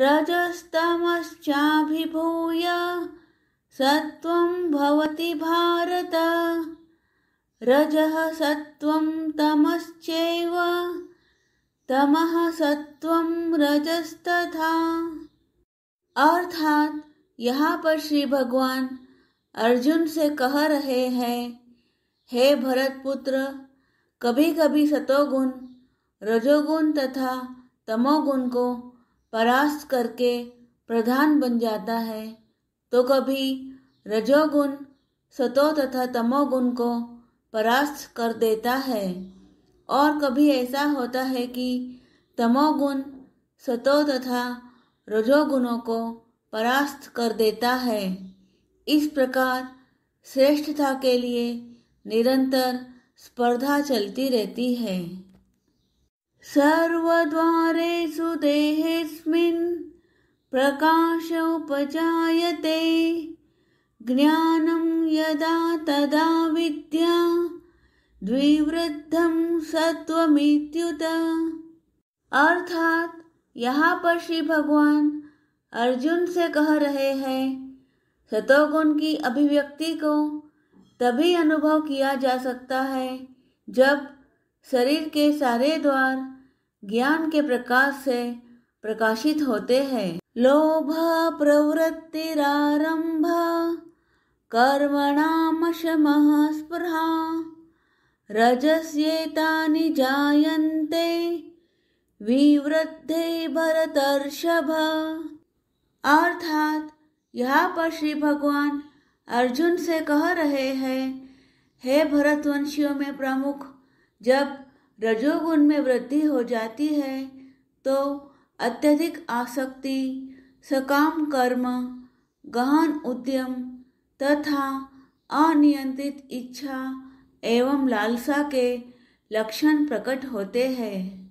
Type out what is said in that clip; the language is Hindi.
रजस्तमश्चाभिभूय सत्वं भवति भारत। रजः सत्वं तमश्चैव, तमः सत्वं रजस्तथा। अर्थात, यहाँ पर श्री भगवान अर्जुन से कह रहे हैं, हे भरत पुत्र कभी कभी सतोगुण, रजोगुण तथा तमोगुण को परास्त करके प्रधान बन जाता है तो कभी रजोगुण सतो तथा तमोगुण को परास्त कर देता है। और कभी ऐसा होता है कि तमोगुण सतो तथा रजोगुणों को परास्त कर देता है। इस प्रकार श्रेष्ठता के लिए निरंतर स्पर्धा चलती रहती है। सर्वद्वारेषु देहेऽस्मिन् प्रकाश उपजायते ज्ञानं यदा तदा विद्या द्विवृद्धम सत्वमित्युत अर्थात, यहाँ पर श्री भगवान अर्जुन से कह रहे हैं, सतोगुण की अभिव्यक्ति को तभी अनुभव किया जा सकता है जब शरीर के सारे द्वार ज्ञान के प्रकाश से प्रकाशित होते हैं। लोभ प्रवृत्तिरारंभ कर्मणामशमः स्पृहा रजस्येतानि जायन्ते, विवृद्धे भरतर्षभ। अर्थात यहाँ पर श्री भगवान अर्जुन से कह रहे हैं, हे भरतवंशियों में प्रमुख जब रजोगुण में वृद्धि हो जाती है तो अत्यधिक आसक्ति, सकाम कर्म, गहन उद्यम तथा अनियंत्रित इच्छा एवं लालसा के लक्षण प्रकट होते हैं।